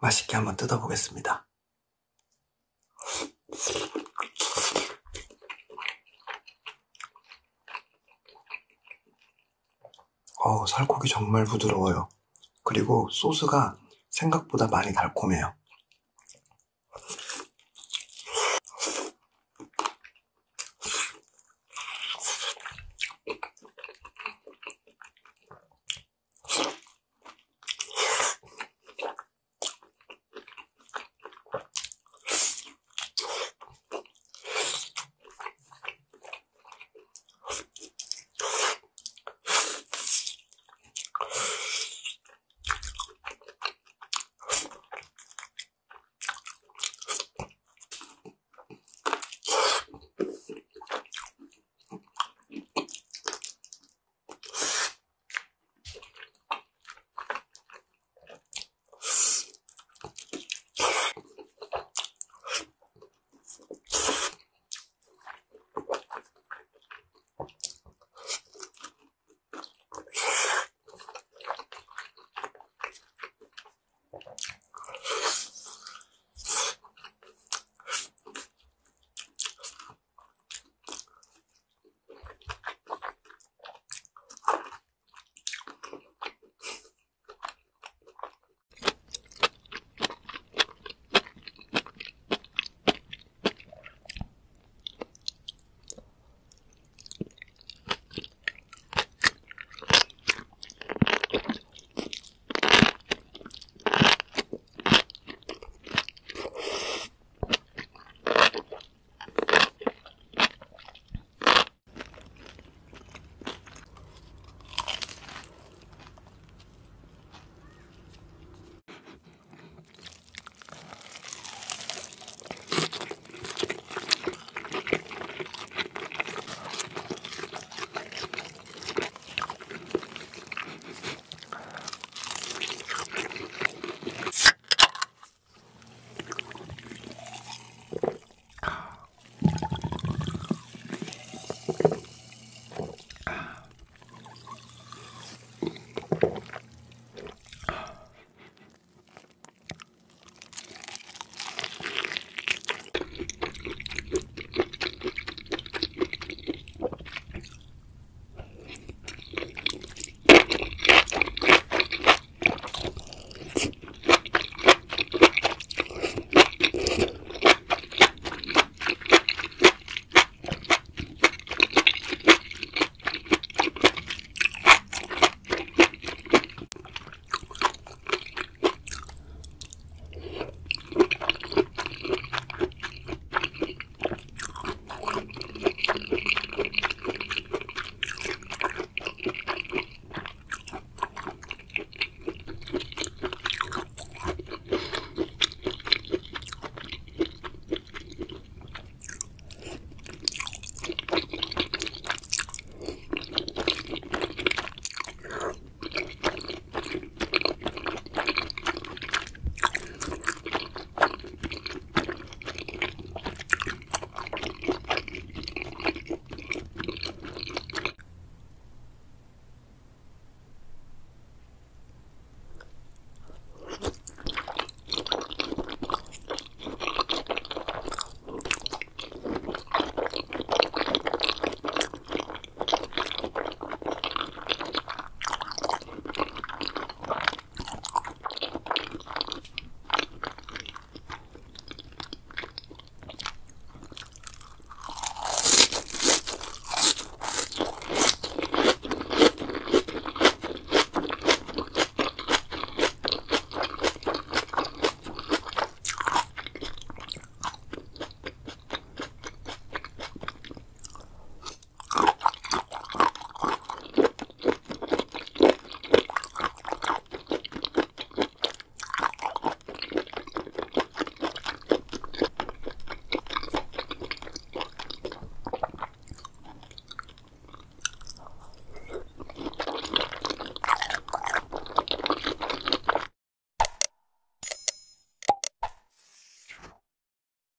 맛있게 한번 뜯어보겠습니다. 어, 살코기 정말 부드러워요. 그리고 소스가 생각보다 많이 달콤해요.